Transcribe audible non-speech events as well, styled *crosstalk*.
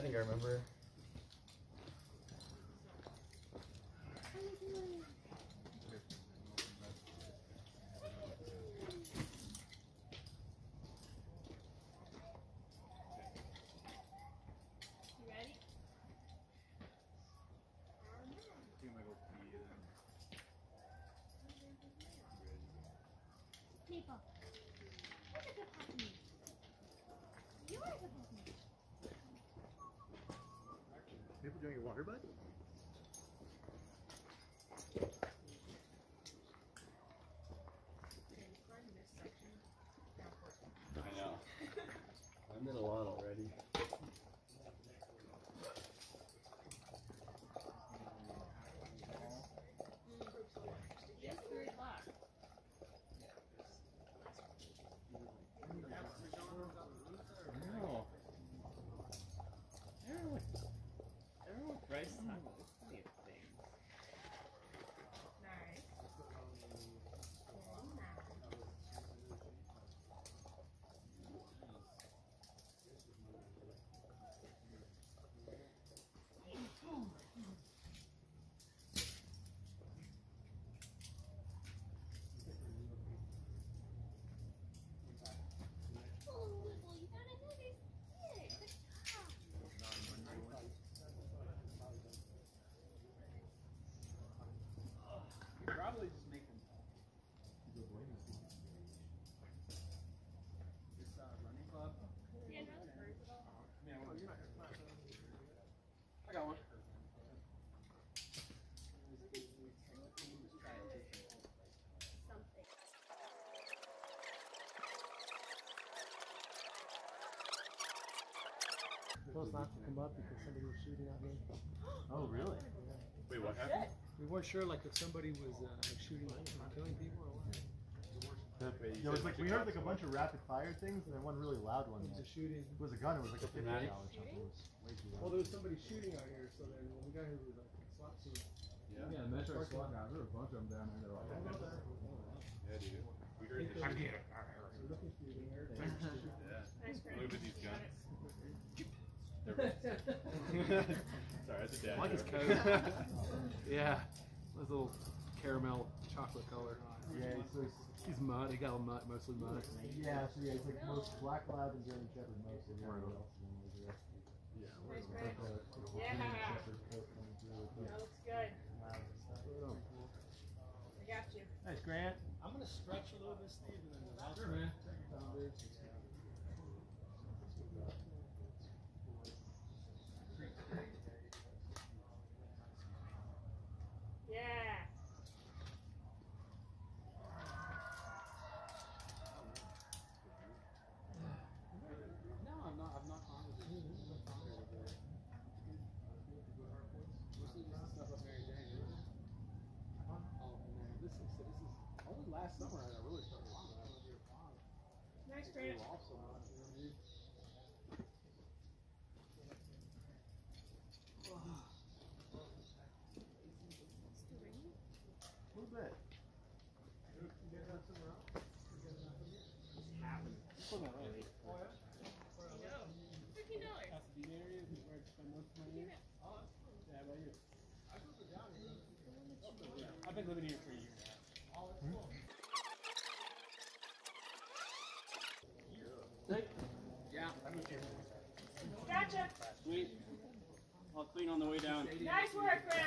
I think I remember. You ready? Maple. Look at the puppy. You are the puppy. People doing your water bud? I know. *laughs* I'm in a lot already. It's three o'clock. No. Everyone, everyone Bryce time with plenty of things. Nice. Oh, Whipple, you got another stick. Good job. You probably just make them. This uh, running club. See another bird. Yeah, well, you're not I got one. Something. Close not to come up because somebody was shooting at me. *gasps* Oh, really? Wait, what happened? We weren't sure like if somebody was uh, like shooting or killing people or what. It was like we heard like a bunch of rapid fire things and then one really loud one. It was a shooting. It was a gun. It was like a fifty Dramatic. or something. It was way too Well, loud. there was somebody shooting out here, so then when we got here, we were like SWAT team. Yeah, Metro SWAT guys. There were a bunch of them down there. They're like. Yeah, dude. We I heard think this. they're- shit. they're looking for you there. Yeah. Nice, Grant. Look at these guns. *laughs* Sorry, that's a dad. I like his joke. coat. *laughs* yeah, this little caramel chocolate color. Yeah, so he's, He's mud. He got a mud, mostly mud. yeah, so yeah, it's like most black lab and German Shepherd mostly. Yeah, Right. what else is in there? Yeah. Nice, It's Grant. like a- it's a Yeah. German Shepherd coat coming through with That the looks good. labs and stuff. I got you. Nice, Grant. I'm gonna stretch a little bit, Steve, and then the Sure, man. Yeah. No, I'm not. I'm not on with it. Mostly just the stuff of Mary Jane. Oh, and then this is so this is only last summer I really started you're on. Nice, off so much, you know what I mean? That. Fifteen dollars. That's the area where I spend most of my years. Yeah, you? Yeah, I've been living here for a year now. Hmm? Gotcha. Sweet. I'll clean on the way down. Nice work, Grant.